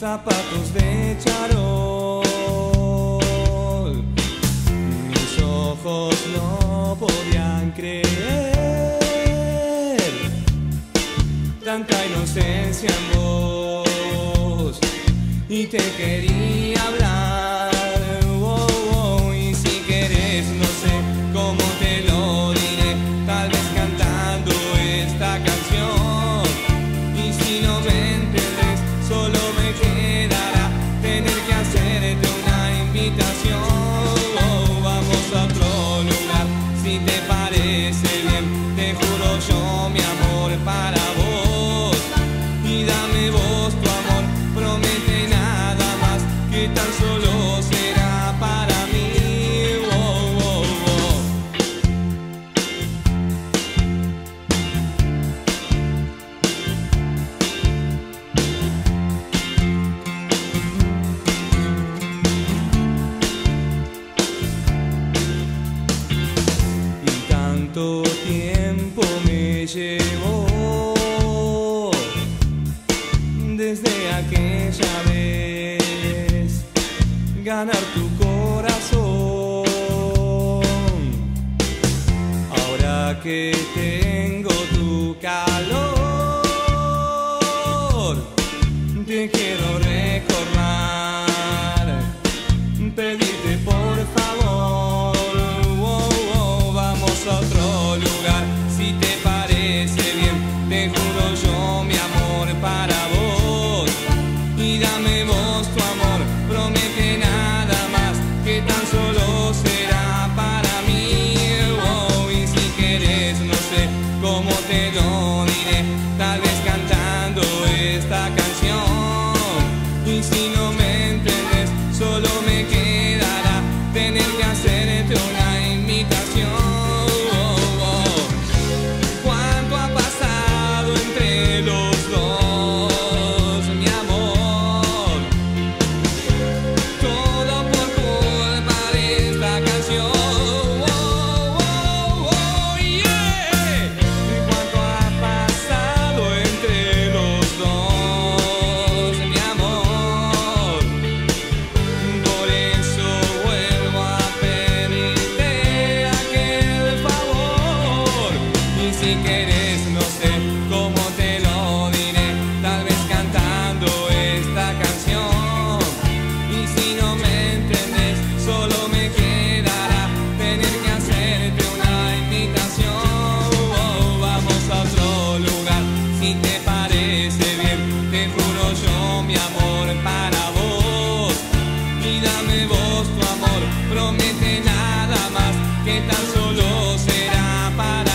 zapatos de charol. Mis ojos no podían creer tanta inocencia en vos y te quería hablar. habitación. cuánto tiempo me llevó desde aquella vez ganar tu corazón. Ahora que tengo tu calor, te quiero recordar. si te tu amor promete nada más que tan solo será para